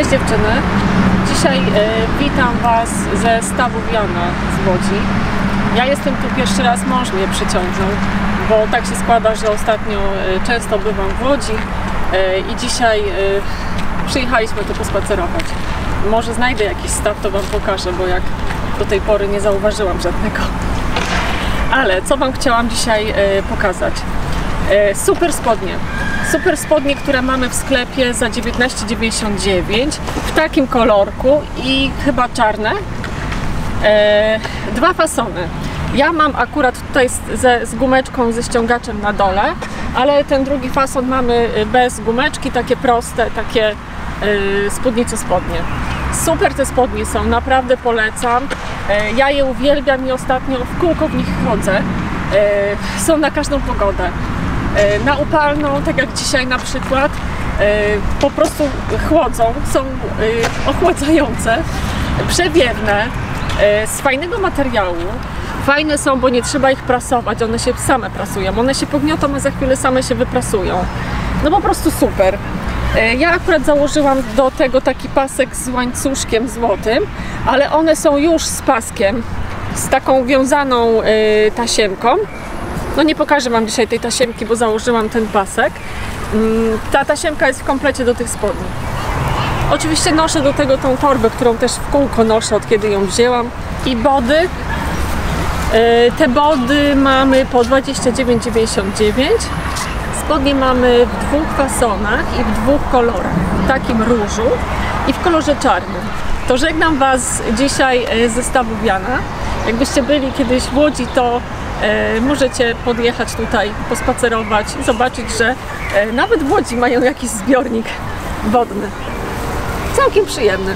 Cześć dziewczyny. Dzisiaj e, witam Was ze stawu Wiana z Łodzi. Ja jestem tu pierwszy raz, mąż mnie przyciągnął, bo tak się składa, że ostatnio e, często bywam w Łodzi e, i dzisiaj przyjechaliśmy tu pospacerować. Może znajdę jakiś staw, to Wam pokażę, bo jak do tej pory nie zauważyłam żadnego. Ale co Wam chciałam dzisiaj pokazać? Super spodnie. Super spodnie, które mamy w sklepie za 19,99 w takim kolorku i chyba czarne. E, dwa fasony. Ja mam akurat tutaj z, ze, z gumeczką, ze ściągaczem na dole, ale ten drugi fason mamy y, bez gumeczki, takie proste, takie y, spódnice spodnie. Super te spodnie są, naprawdę polecam. E, ja je uwielbiam i ostatnio w kółko w nich chodzę. E, są na każdą pogodę. E, na upalną, tak jak dzisiaj na przykład, e, po prostu chłodzą, są e, ochładzające, przewiewne, z fajnego materiału. Fajne są, bo nie trzeba ich prasować, one się same prasują. One się pogniotą, a za chwilę same się wyprasują. No po prostu super. Ja akurat założyłam do tego taki pasek z łańcuszkiem złotym, ale one są już z paskiem, z taką wiązaną tasiemką. No nie pokażę Wam dzisiaj tej tasiemki, bo założyłam ten pasek. Mm, Ta tasiemka jest w komplecie do tych spodni. Oczywiście noszę do tego tą torbę, którą też w kółko noszę od kiedy ją wzięłam. I body. E, Te body mamy po 29,99. Spodnie mamy w dwóch fasonach i w dwóch kolorach. W takim różu i w kolorze czarnym. To żegnam Was dzisiaj e, ze stawu Wiana. Jakbyście byli kiedyś w Łodzi, to możecie podjechać tutaj, pospacerować zobaczyć, że e, nawet w Łodzi mają jakiś zbiornik wodny. Całkiem przyjemny.